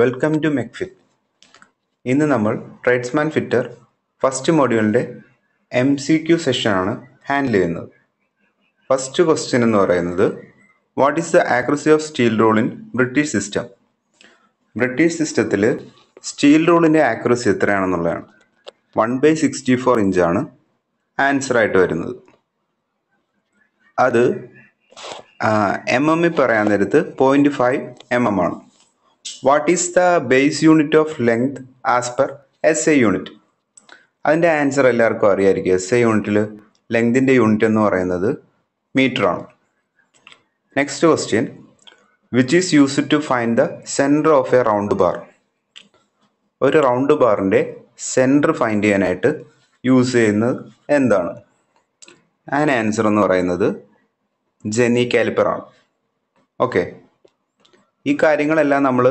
Welcome to Mechfit ഇന്ന് നമ്മൾ tradesman fitter first മോഡ്യൂളിന്റെ എം സി ക്യു സെഷനാണ് ഹാൻഡിൽ ചെയ്യുന്നത്. ഫസ്റ്റ് ക്വസ്റ്റ്യൻ എന്ന് പറയുന്നത് what is the accuracy of steel rule in British system British സിസ്റ്റത്തിൽ സ്റ്റീൽ റൂളിന്റെ ആക്യുറസി എത്രയാണെന്നുള്ളതാണ്. വൺ ബൈ സിക്സ്റ്റി ഫോർ ഇഞ്ചാണ് ആൻസർ ആയിട്ട് വരുന്നത്. അത് എം എമ്മിൽ പറയാൻ നേരത്ത് പോയിന്റ് ഫൈവ് എം എം ആണ്. What is the base unit of length as per S A unit അതിന്റെ ആൻസർ എല്ലാവർക്കും അറിയായിരിക്കും. എസ് എ യൂണിറ്റിൽ ലെങ്തിന്റെ യൂണിറ്റ് എന്ന് പറയുന്നത് മീറ്റർ ആണ്. Next question which is used to find the center of a round bar ഒരു റൗണ്ട് ബാറിന്റെ സെന്റർ ഫൈൻഡ് ചെയ്യാനായിട്ട് യൂസ് ചെയ്യുന്നത് എന്താണ്? അതിന് ആൻസർ എന്ന് പറയുന്നത് ജെനി കാലിപ്പറാണ് ഓക്കെ ഈ കാര്യങ്ങളെല്ലാം നമ്മൾ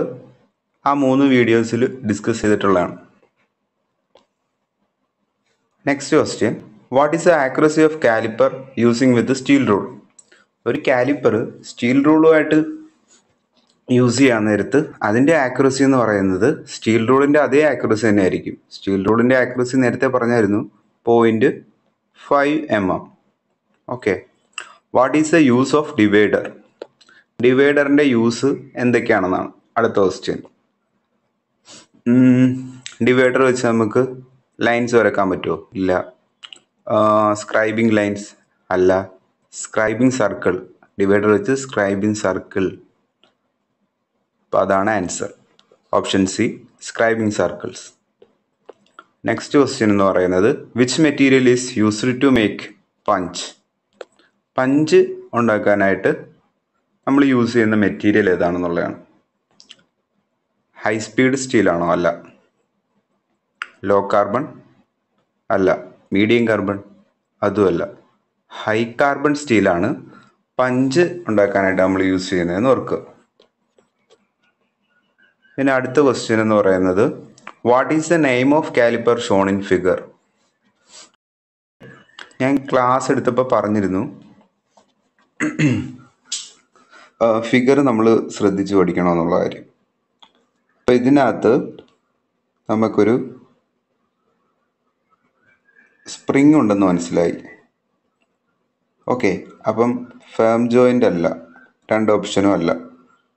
ആ മൂന്ന് വീഡിയോസിൽ ഡിസ്കസ് ചെയ്തിട്ടുള്ളതാണ്. Next question what is the accuracy of caliper using with steel rule ഒരു കാലിപ്പർ സ്റ്റീൽ റൂളുമായിട്ട് യൂസ് ചെയ്യാൻ നേരത്ത് അതിന്റെ ആക്യുറസി എന്ന് പറയുന്നത് സ്റ്റീൽ റൂളിന്റെ അതേ ആക്യുറസി തന്നെ ആയിരിക്കും. സ്റ്റീൽ റൂളിന്റെ ആക്യുറസി നേരത്തെ പറഞ്ഞായിരുന്നു point five m m okay what is the use of divider ഡിവൈഡറിന്റെ use എന്തൊക്കെയാണെന്നാണ് അടുത്ത ക്വസ്റ്റ്യൻ ഡിവൈഡർ വെച്ച് നമുക്ക് ലൈൻസ് വരക്കാൻ പറ്റുമോ ഇല്ല. സ്ക്രൈബിംഗ് ലൈൻസ് അല്ല. സ്ക്രൈബിംഗ് സർക്കിൾ ഡിവൈഡർ വെച്ച് സ്ക്രൈബിംഗ് സർക്കിൾ അപ്പോൾ അതാണ് answer option C scribing circles next question എന്ന് പറയുന്നത് which material is used to make punch punch ഉണ്ടാക്കാനായിട്ട് നമ്മൾ യൂസ് ചെയ്യുന്ന മെറ്റീരിയൽ ഏതാണെന്നുള്ളതാണ്. ഹൈ സ്പീഡ് സ്റ്റീലാണോ അല്ല. ലോ കാർബൺ അല്ല. മീഡിയം കാർബൺ അതുമല്ല ഹൈ കാർബൺ സ്റ്റീലാണ് പഞ്ച് ഉണ്ടാക്കാനായിട്ട് നമ്മൾ യൂസ് ചെയ്യുന്നതെന്ന് ഓർക്കുക. പിന്നെ അടുത്ത ക്വസ്റ്റ്യൻ എന്ന് പറയുന്നത് what is the name of caliper shown in figure ഞാൻ ക്ലാസ് എടുത്തപ്പോൾ പറഞ്ഞിരുന്നു ഫിഗർ നമ്മൾ ശ്രദ്ധിച്ച് പഠിക്കണം എന്നുള്ള കാര്യം. അപ്പം ഇതിനകത്ത് നമുക്കൊരു സ്പ്രിങ് ഉണ്ടെന്ന് മനസ്സിലായി. ഓക്കെ അപ്പം ഫേം ജോയിന്റ് അല്ല രണ്ട് ഓപ്ഷനും അല്ല.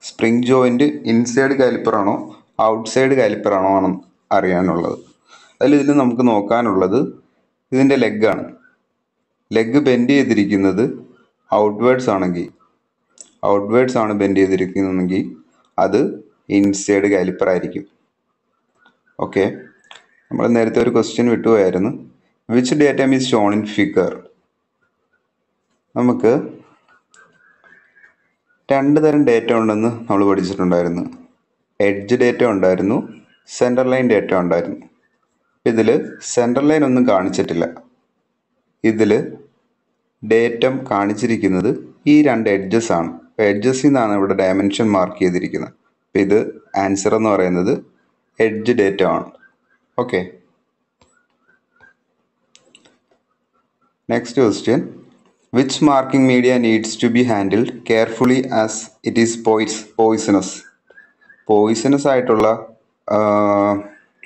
സ്പ്രിങ് ജോയിന്റ് ഇൻസൈഡ് കാലിപ്പറാണോ ഔട്ട്സൈഡ് കാലിപ്പറാണോ ആണ് അറിയാനുള്ളത്. അതിൽ ഇതിൽ നമുക്ക് നോക്കാനുള്ളത് ഇതിന്റെ ആണ്. ലെഗ് ബെൻഡ് ചെയ്തിരിക്കുന്നത് ഔട്ട്വേർഡ്സ് ആണെങ്കിൽ. ഔട്ട്വേർഡ്സ് ആണ് ബെൻഡ് ചെയ്തിരിക്കുന്നതെങ്കിൽ അത് ഇൻസൈഡ് കാലിപ്പർ ആയിരിക്കും. ഓക്കെ നമ്മൾ നേരത്തെ ഒരു question വിട്ടുപോയായിരുന്നു. Which data is shown in figure നമുക്ക് രണ്ട് തരം ഡേറ്റ ഉണ്ടെന്ന് നമ്മൾ പഠിച്ചിട്ടുണ്ടായിരുന്നു. എഡ്ജ് ഡേറ്റ ഉണ്ടായിരുന്നു. സെന്റർ ലൈൻ ഡേറ്റ ഉണ്ടായിരുന്നു. ഇതിൽ സെന്റർ ലൈൻ ഒന്നും കാണിച്ചിട്ടില്ല. ഇതിൽ ഡേറ്റം കാണിച്ചിരിക്കുന്നത് ഈ രണ്ട് എഡ്ജസ് ആണ്. എഡ്ജസിൽ നിന്നാണ് ഇവിടെ ഡയമെൻഷൻ മാർക്ക് ചെയ്തിരിക്കുന്നത്. അപ്പം ഇത് ആൻസർ എന്ന് പറയുന്നത് എഡ്ജ് ഡേറ്റ ആണ്. Okay next question which marking media needs to be handled carefully as it is pois poisonous poisonous ആയിട്ടുള്ള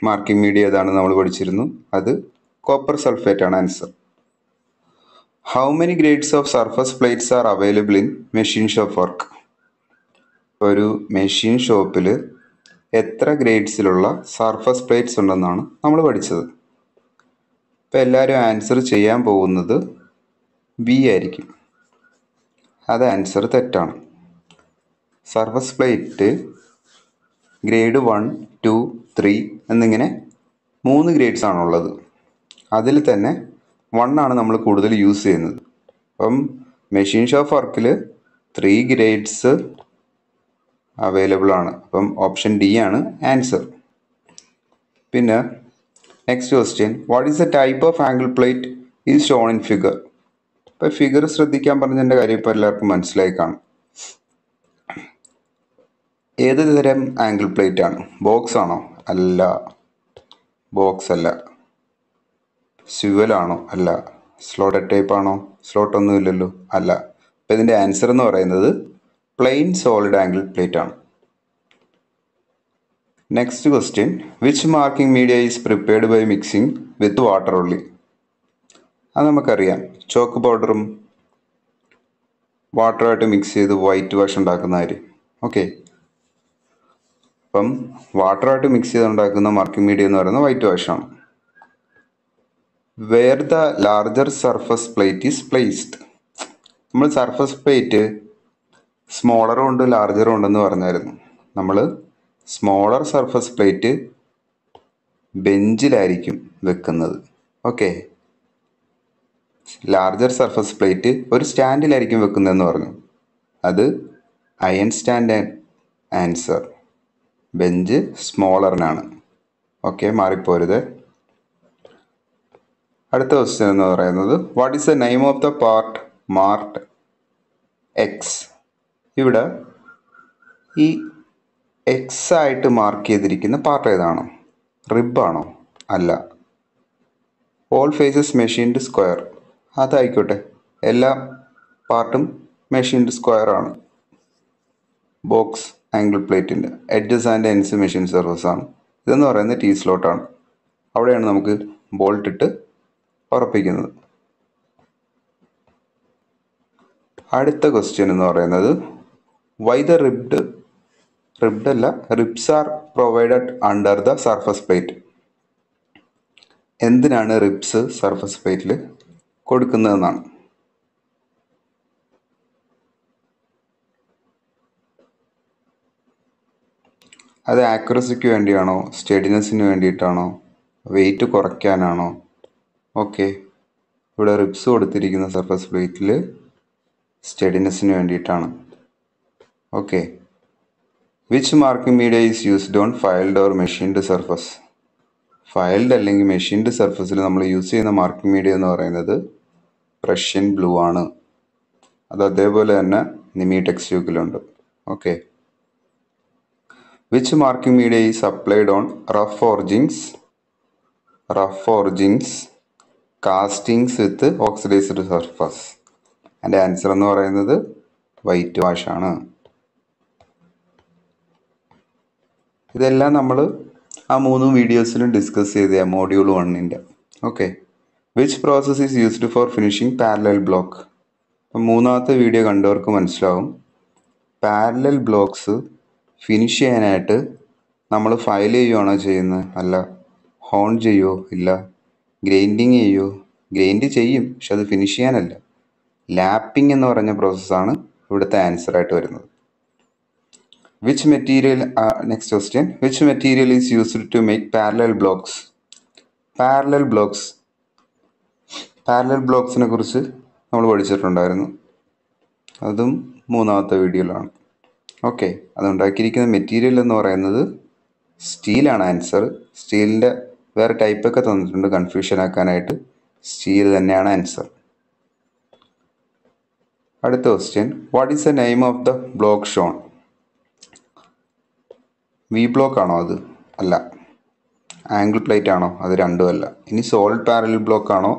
മാർക്കിംഗ് മീഡിയ ഏതാണ് നമ്മൾ പഠിച്ചിരുന്നു അത് കോപ്പർ സൾഫേറ്റ് ആണ് answer how many grades of surface plates are available in machine shop work ഒരു machine ഷോപ്പിൽ എത്ര ഗ്രേഡ്സിലുള്ള surface plates ഉണ്ടെന്നാണ് നമ്മൾ പഠിച്ചത്. ഇപ്പോൾ എല്ലാവരും ആൻസർ ചെയ്യാൻ പോകുന്നത് ബി ആയിരിക്കും. അത് ആൻസർ തെറ്റാണ്. Surface plate grade one two three എന്നിങ്ങനെ മൂന്ന് ഗ്രേഡ്സ് ആണുള്ളത്. അതിൽ തന്നെ വൺ ആണ് നമ്മൾ കൂടുതൽ യൂസ് ചെയ്യുന്നത്. അപ്പം മെഷീൻ ഷോപ്പ് വർക്കിൽ ത്രീ ഗ്രേഡ്സ് അവൈലബിൾ ആണ്. അപ്പം ഓപ്ഷൻ ഡി ആണ് ആൻസർ പിന്നെ next question what is the type of angle plate is shown in figure ഇപ്പം ഫിഗർ ശ്രദ്ധിക്കാൻ പറഞ്ഞതിന്റെ കാര്യം ഇപ്പോൾ എല്ലാവർക്കും മനസ്സിലായി കാണും. ഏത് തരം ആംഗിൾ പ്ലേറ്റ് ആണ്? ബോക്സ് ആണോ? അല്ല. ബോക്സ് അല്ല. സ്യുവലാണോ? അല്ല. സ്ലോട്ടഡ് ടൈപ്പ് ആണോ സ്ലോട്ട് ഒന്നും ഇല്ലല്ലോ. അല്ല. അപ്പം ഇതിന്റെ ആൻസർ എന്ന് പറയുന്നത് പ്ലെയിൻ സോളിഡ് ആംഗിൾ പ്ലേറ്റ് ആണ്. Next question. Which marking media is prepared by mixing with water ഉള്ളി? അത് നമുക്കറിയാം. ചോക്ക് പൗഡറും വാട്ടറുമായിട്ട് മിക്സ് ചെയ്ത് വൈറ്റ് വാഷ് ഉണ്ടാക്കുന്ന കാര്യം. ഓക്കെ. അപ്പം വാട്ടറുമായിട്ട് മിക്സ് ചെയ്ത് ഉണ്ടാക്കുന്ന മാർക്കിംഗ് മീഡിയ എന്ന് പറയുന്നത് white വാഷാണ് where the larger surface plate is placed നമ്മൾ സർഫസ് പ്ലേറ്റ് സ്മോളറും ഉണ്ട് ലാർജറും ഉണ്ടെന്ന് പറഞ്ഞായിരുന്നു. നമ്മൾ സ്മോളർ സർഫസ് പ്ലേറ്റ് ബെഞ്ചിലായിരിക്കും വെക്കുന്നത്. ഓക്കെ ലാർജർ സർഫസ് പ്ലേറ്റ് ഒരു സ്റ്റാൻഡിലായിരിക്കും വെക്കുന്നതെന്ന് പറഞ്ഞു. അത് അയൺ സ്റ്റാൻഡ് ആൻസർ ബെഞ്ച് സ്മോളറിനാണ് ഓക്കെ മാറിപ്പോരുത്. അടുത്ത ക്വസ്റ്റ്യൻ എന്ന് പറയുന്നത് what is the name of the part marked X ഇവിടെ ഈ എക്സ് ആയിട്ട് മാർക്ക് ചെയ്തിരിക്കുന്ന പാർട്ട് ഏതാണോ? റിബാണോ അല്ല. ഓൾ ഫേസസ് മെഷീൻഡ് സ്ക്വയർ അതായിക്കോട്ടെ. എല്ലാ പാർട്ടും മെഷീൻഡ് സ്ക്വയർ ആണ്. ബോക്സ് ആംഗിൾ പ്ലേറ്റിന്റെ edges and ends machine surface ആണ്. ഇതെന്ന് പറയുന്നത് ടീ സ്ലോട്ടാണ് അവിടെയാണ് നമുക്ക് ബോൾട്ട് ഇട്ട് ഉറപ്പിക്കുന്നത്. അടുത്ത ക്വസ്റ്റ്യൻ എന്ന് പറയുന്നത് വൈ ദ റിബ്ഡ് റിബ്ഡ് അല്ല ribs are provided under the surface plate എന്തിനാണ് റിബ്സ് സർഫസ് പ്ലേറ്റിൽ കൊടുക്കുന്നതെന്നാണ്. അത് ആക്യുറസിക്ക് വേണ്ടിയാണോ സ്റ്റഡിനെസ്സിന് വേണ്ടിയിട്ടാണോ വെയിറ്റ് കുറയ്ക്കാനാണോ ഓക്കെ. ഇവിടെ റിബ്സ് കൊടുത്തിരിക്കുന്ന സർഫസ് പ്ലേറ്റിൽ സ്റ്റഡിനെസ്സിന് വേണ്ടിയിട്ടാണ്. Okay. Which marking media is used on filed or machined surface filed അല്ലെങ്കിൽ മെഷീൻഡ് സർഫസിൽ നമ്മൾ യൂസ് ചെയ്യുന്ന മാർക്കിംഗ് മീഡിയ എന്ന് പറയുന്നത് പ്രഷ്യൻ ബ്ലൂ ആണ്. അത് അതേപോലെ തന്നെ നിമി ടെക്സ്റ്റ്യൂക്കിലുണ്ട് okay. Which marking media is applied on rough forgings rough forgings castings with oxidized surface എന്റെ ആൻസർ എന്ന് പറയുന്നത് വൈറ്റ് വാഷ് ആണ്. ഇതെല്ലാം നമ്മൾ ആ മൂന്ന് വീഡിയോസിലും ഡിസ്കസ് ചെയ്ത മോഡ്യൂൾ വണ്ണിന്റെ okay which process is used for finishing parallel block മൂന്നാമത്തെ വീഡിയോ കണ്ടവർക്ക് മനസ്സിലാവും. പാരലൽ ബ്ലോക്ക്സ് ഫിനിഷ് ചെയ്യാനായിട്ട് നമ്മൾ ഫയൽ ചെയ്യുകയാണോ ചെയ്യുന്നത്? അല്ല ഹോൺ ചെയ്യുമോ ഇല്ല. ഗ്രൈൻഡിങ് ചെയ്യുമോ ഗ്രൈൻഡ് ചെയ്യും പക്ഷെ അത് ഫിനിഷ് ചെയ്യാനല്ല. ലാപ്പിംഗ് എന്ന് പറഞ്ഞ പ്രോസസ്സാണ് ഇവിടുത്തെ ആൻസർ ആയിട്ട് വരുന്നത്. Which material next question which material is used to make parallel blocks parallel blocks parallel ബ്ലോക്സിനെ കുറിച്ച് നമ്മൾ പഠിച്ചിട്ടുണ്ടായിരുന്നു. അതും മൂന്നാമത്തെ വീഡിയോയിലാണ് ഓക്കെ അതുണ്ടാക്കിയിരിക്കുന്ന മെറ്റീരിയൽ എന്ന് പറയുന്നത് സ്റ്റീലാണ് ആൻസർ സ്റ്റീലിന്റെ വേറെ ടൈപ്പൊക്കെ തന്നിട്ടുണ്ട് കൺഫ്യൂഷൻ ആക്കാനായിട്ട്. സ്റ്റീൽ തന്നെയാണ് ആൻസർ അടുത്ത question what is the name of the block shown V block ആണോ അത്? അല്ല. ആംഗിൾ പ്ലേറ്റ് ആണോ? അത് രണ്ടും അല്ല. ഇനി സോൾഡ് പാരലൽ ബ്ലോക്ക് ആണോ?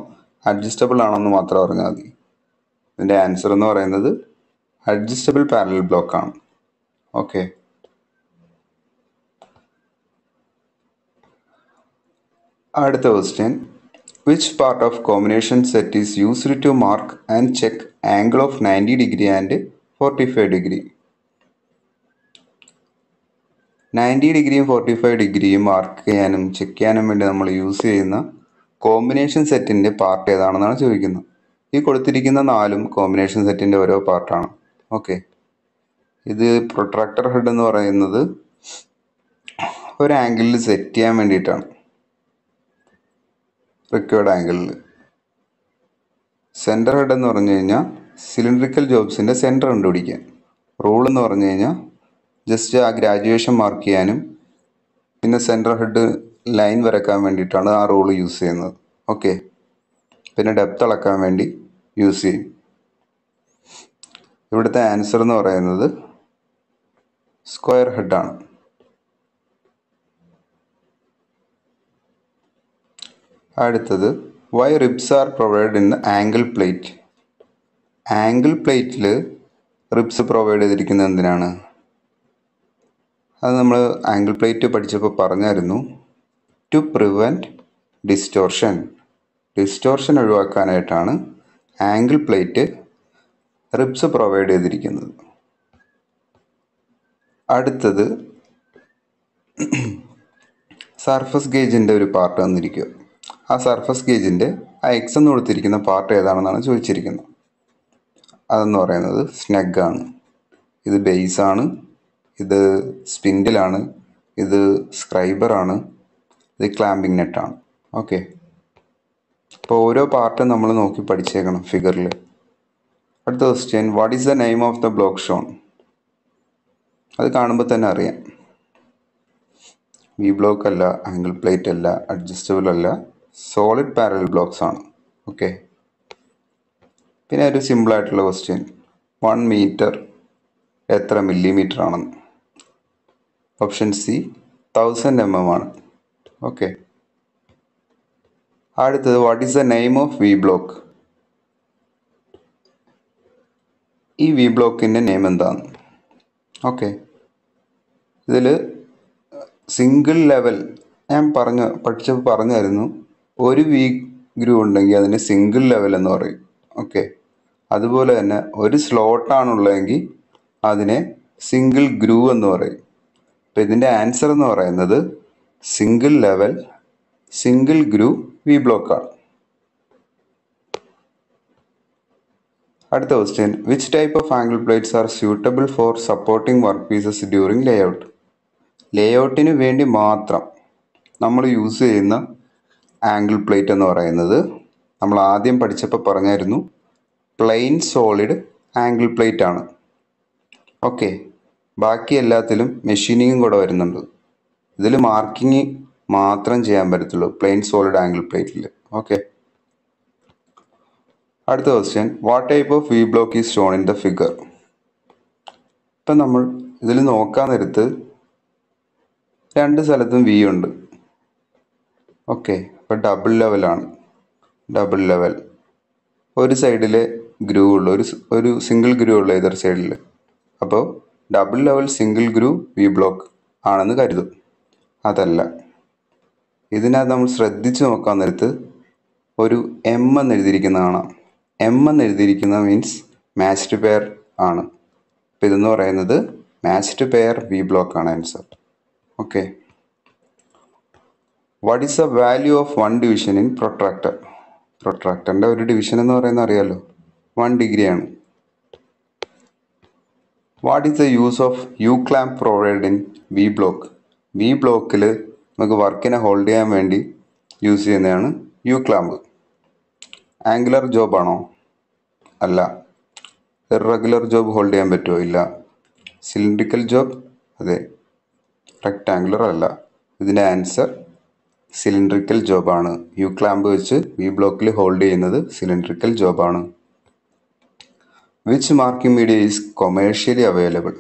അഡ്ജസ്റ്റബിൾ ആണോ എന്ന് മാത്രം പറഞ്ഞാൽ മതി. ഇതിന്റെ ആൻസർ എന്ന് പറയുന്നത് അഡ്ജസ്റ്റബിൾ പാരലൽ ബ്ലോക്ക് ആണ്. ഓക്കെ അടുത്ത question which part of combination set is used to mark and check angle of ninety degree and forty five degree ninety ഡിഗ്രിയും ഫോർട്ടി ഫൈവ് ഡിഗ്രിയും മാർക്ക് ചെയ്യാനും ചെക്ക് ചെയ്യാനും വേണ്ടി നമ്മൾ യൂസ് ചെയ്യുന്ന കോമ്പിനേഷൻ സെറ്റിന്റെ പാർട്ട് ഏതാണെന്നാണ് ചോദിക്കുന്നത്. ഈ കൊടുത്തിരിക്കുന്ന നാലും കോമ്പിനേഷൻ സെറ്റിന്റെ ഓരോ പാർട്ടാണ് ഓക്കെ ഇത് പ്രൊട്രാക്ടർ ഹെഡ് എന്ന് പറയുന്നത് ഒരു ആംഗിളിൽ സെറ്റ് ചെയ്യാൻ വേണ്ടിയിട്ടാണ്. റിക്വേർഡ് ആംഗിളിൽ സെന്റർ ഹെഡ് എന്ന് പറഞ്ഞു കഴിഞ്ഞാൽ സിലിണ്ടറിക്കൽ ജോബ്സിന്റെ സെന്റർ കണ്ടുപിടിക്കാൻ. റൂൾ എന്ന് പറഞ്ഞു കഴിഞ്ഞാൽ ജസ്റ്റ് ആ ഗ്രാജുവേഷൻ മാർക്ക് ചെയ്യാനും പിന്നെ സെന്റർ ഹെഡ് ലൈൻ വരക്കാൻ വേണ്ടിയിട്ടാണ് ആ റൂൾ യൂസ് ചെയ്യുന്നത്. ഓക്കെ പിന്നെ ഡെപ്ത് അളക്കാൻ വേണ്ടി യൂസ് ചെയ്യും. ഇവിടുത്തെ ആൻസർ എന്ന് പറയുന്നത് സ്ക്വയർ ഹെഡാണ് അടുത്തത് why ribs are provide in angle plate angle പ്ലേറ്റിൽ റിബ്സ് പ്രൊവൈഡ് ചെയ്തിരിക്കുന്നത് എന്തിനാണ്? അത് നമ്മൾ ആംഗിൾ പ്ലേറ്റ് പഠിച്ചപ്പോൾ പറഞ്ഞായിരുന്നു. ടു പ്രിവെന്റ് ഡിസ്റ്റോർഷൻ ഡിസ്റ്റോർഷൻ ഒഴിവാക്കാനായിട്ടാണ് ആംഗിൾ പ്ലേറ്റ് റിബ്സ് പ്രൊവൈഡ് ചെയ്തിരിക്കുന്നത്. അടുത്തത് സർഫസ് ഗേജിന്റെ ഒരു പാർട്ട് തന്നിരിക്കുക ആ സർഫസ് ഗേജിന്റെ ആ എക്സ് എന്ന് കൊടുത്തിരിക്കുന്ന പാർട്ട് ഏതാണെന്നാണ് ചോദിച്ചിരിക്കുന്നത്. അതെന്ന് പറയുന്നത് സ്നഗാണ് ഇത് ബേസാണ് ഇത് സ്പിൻഡിലാണ് ഇത് സ്ക്രൈബറാണ് ഇത് ക്ലാമ്പിംഗ് നെറ്റാണ് ഓക്കെ അപ്പോൾ ഓരോ പാർട്ടും നമ്മൾ നോക്കി പഠിച്ചേക്കണം ഫിഗറിൽ അടുത്ത question what is the name of the block shown അത് കാണുമ്പോൾ തന്നെ അറിയാം. വി ബ്ലോക്ക് അല്ല ആംഗിൾ പ്ലേറ്റ് അല്ല അഡ്ജസ്റ്റബിൾ അല്ല. സോളിഡ് പാരൽ ബ്ലോക്സ് ആണ്. ഓക്കെ പിന്നെ ഒരു സിമ്പിൾ ആയിട്ടുള്ള ക്വസ്റ്റ്യൻ വൺ മീറ്റർ എത്ര മില്ലിമീറ്റർ ആണെന്ന്. Option C thousand M M ആണ്. ഓക്കെ അടുത്തത് what is the name of V block ഈ വി ബ്ലോക്കിന്റെ നെയിം എന്താണ്? ഓക്കെ ഇതിൽ സിംഗിൾ ലെവൽ ഞാൻ പറഞ്ഞു പഠിച്ചപ്പോൾ പറഞ്ഞായിരുന്നു. ഒരു വി ഗ്രൂ ഉണ്ടെങ്കിൽ അതിന് സിംഗിൾ ലെവൽ എന്ന് പറയും. ഓക്കെ അതുപോലെ തന്നെ ഒരു സ്ലോട്ടാണുള്ളതെങ്കിൽ അതിനെ സിംഗിൾ ഗ്രൂ എന്ന് പറയും. അപ്പോൾ ഇതിന്റെ ആൻസർ എന്ന് പറയുന്നത് single level single groove V ബ്ലോക്കാണ് അടുത്ത question which type of angle plates are suitable for supporting work pieces during layout ലേ ഔട്ടിന് വേണ്ടി മാത്രം നമ്മൾ യൂസ് ചെയ്യുന്ന ആംഗിൾ പ്ലേറ്റ് എന്ന് പറയുന്നത്. നമ്മൾ ആദ്യം പഠിച്ചപ്പോൾ പറഞ്ഞായിരുന്നു പ്ലെയിൻ സോളിഡ് ആംഗിൾ പ്ലേറ്റ് ആണ്. ഓക്കെ ബാക്കി എല്ലാത്തിലും മെഷീനിങ്ങും കൂടെ വരുന്നുണ്ട്. ഇതിൽ മാർക്കിങ് മാത്രം ചെയ്യാൻ പറ്റത്തുള്ളൂ പ്ലെയിൻ സോളിഡ് ആംഗിൾ പ്ലേറ്റിൽ ഓക്കെ അടുത്ത question what type of V block is shown in the figure ഇപ്പം നമ്മൾ ഇതിൽ നോക്കാൻ നേരത്ത് രണ്ട് സ്ഥലത്തും വി ഉണ്ട്. ഓക്കെ അപ്പോൾ ഡബിൾ ലെവലാണ് ഡബിൾ ലെവൽ ഒരു സൈഡിൽ ഗ്രൂ ഉള്ളു. ഒരു ഒരു സിംഗിൾ ഗ്രൂ ഉള്ളു ഇതൊരു സൈഡിൽ അപ്പോൾ double level single groove V block ആണെന്ന് കരുതും. അതല്ല. ഇതിനകത്ത് നമ്മൾ ശ്രദ്ധിച്ച് നോക്കാൻ നേരത്ത് ഒരു എം എന്ന് എഴുതിയിരിക്കുന്ന കാണാം. എം എന്ന് എഴുതിയിരിക്കുന്ന മീൻസ് മാച്ച്ഡ് പെയർ ആണ്. അപ്പോൾ ഇതെന്ന് പറയുന്നത് മാച്ച്ഡ് പെയർ വി ബ്ലോക്ക് ആണ് answer okay what is the value of one division in protractor പ്രൊട്രാക്ടറിന്റെ ഒരു ഡിവിഷൻ എന്ന് പറയുന്നത് അറിയാമല്ലോ വൺ ഡിഗ്രിയാണ് what is the use of U clamp provide in V block V ബ്ലോക്കിൽ നമുക്ക് വർക്കിനെ ഹോൾഡ് ചെയ്യാൻ വേണ്ടി യൂസ് ചെയ്യുന്നതാണ് യു ക്ലാമ്പ് ആംഗുലർ ജോബ് ആണോ? അല്ല. ഇറഗുലർ ജോബ് ഹോൾഡ് ചെയ്യാൻ പറ്റുമോ ഇല്ല. സിലിണ്ട്രിക്കൽ ജോബ് അതെ. റെക്റ്റാംഗുലർ അല്ല. ഇതിന്റെ ആൻസർ സിലിണ്ട്രിക്കൽ ജോബാണ്. യു ക്ലാമ്പ് വെച്ച് വി ബ്ലോക്കിൽ ഹോൾഡ് ചെയ്യുന്നത് cylindrical ജോബാണ്. Which marking media is commercially available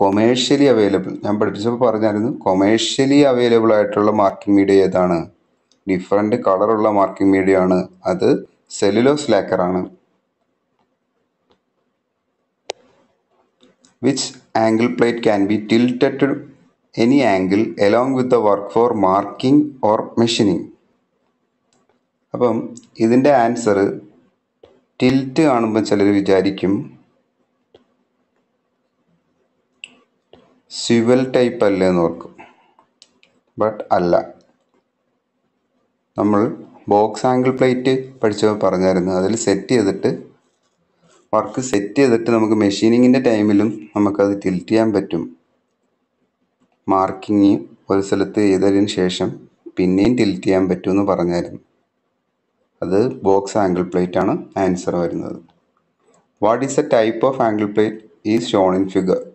commercially available ഞാൻ പഠിപ്പിച്ചപ്പോൾ പറഞ്ഞായിരുന്നു കൊമേഴ്ഷ്യലി അവൈലബിൾ ആയിട്ടുള്ള മാർക്കിംഗ് മീഡിയ ഏതാണ്? ഡിഫറെന്റ് കളറുള്ള മാർക്കിംഗ് മീഡിയ ആണ്. അത് cellulose ലാക്കറാണ് which angle plate can be tilted any angle along with the work for marking or machining. അപ്പം ഇതിന്റെ ആൻസർ ടിൽറ്റ് കാണുമ്പോൾ ചിലർ വിചാരിക്കും സ്വിവൽ ടൈപ്പ് അല്ലേ എന്ന് ഓർക്കും. ബട്ട് അല്ല. നമ്മൾ ബോക്സ് ആംഗിൾ പ്ലേറ്റ് പഠിച്ചപ്പോൾ പറഞ്ഞായിരുന്നു. അതിൽ സെറ്റ് ചെയ്തിട്ട് വർക്ക് സെറ്റ് ചെയ്തിട്ട് നമുക്ക് മെഷീനിങ്ങിന്റെ ടൈമിലും നമുക്കത് ടിൽറ്റ് ചെയ്യാൻ പറ്റും. മാർക്കിങ് ഒരു സ്ഥലത്ത് ചെയ്തതിന് ശേഷം പിന്നെയും ടിൽറ്റ് ചെയ്യാൻ പറ്റുമെന്ന് പറഞ്ഞായിരുന്നു. അത് ബോക്സ് ആംഗിൾ പ്ലേറ്റ് ആണ് ആൻസർ വരുന്നത്. What is a type of angle plate is shown in figure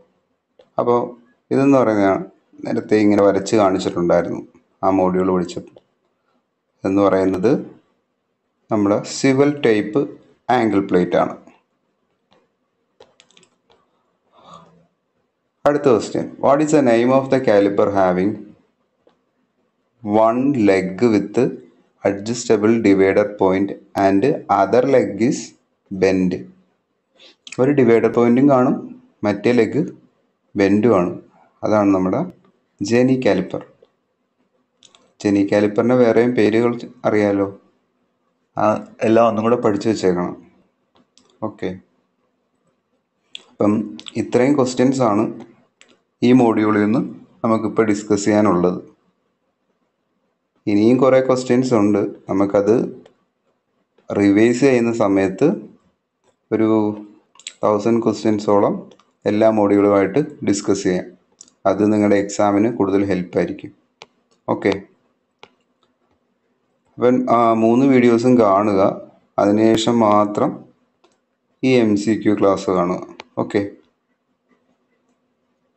അപ്പോൾ ഇതെന്ന് പറയുന്നത് നേരത്തെ ഇങ്ങനെ വരച്ച് കാണിച്ചിട്ടുണ്ടായിരുന്നു ആ മോഡ്യൂൾ വിളിച്ചപ്പോൾ എന്ന് പറയുന്നത് നമ്മുടെ സിവൽ ടൈപ്പ് ആംഗിൾ പ്ലേറ്റ് ആണ്. അടുത്ത question what is the name of the caliper having one leg with adjustable divider point and other leg is bend ഒരു ഡിവൈഡർ പോയിന്റും കാണും മറ്റേ ലെഗ് ബെൻഡും ആണ് അതാണ് നമ്മുടെ ജെനി കാലിപ്പർ ജെനി കാലിപ്പറിന്റെ വേറെയും പേരുകൾ അറിയാലോ? എല്ലാം ഒന്നും കൂടെ പഠിച്ചു വെച്ചേക്കണം. ഓക്കെ അപ്പം ഇത്രയും ക്വസ്റ്റ്യൻസ് ആണ് ഈ മോഡ്യൂളിൽ നിന്ന് നമുക്കിപ്പോൾ ഡിസ്കസ് ചെയ്യാനുള്ളത്. ഇനിയും കുറേ ക്വസ്റ്റ്യൻസ് ഉണ്ട്. നമുക്കത് റിവൈസ് ചെയ്യുന്ന സമയത്ത് ഒരു തൗസൻഡ് ക്വസ്റ്റ്യൻസോളം എല്ലാ മോഡ്യൂളുമായിട്ട് ഡിസ്കസ് ചെയ്യാം. അത് നിങ്ങളുടെ എക്സാമിന് കൂടുതൽ ഹെൽപ്പായിരിക്കും ഓക്കെ അപ്പം മൂന്ന് വീഡിയോസും കാണുക. അതിനുശേഷം മാത്രം ഈ എം സി ക്യു ക്ലാസ് കാണുക. Okay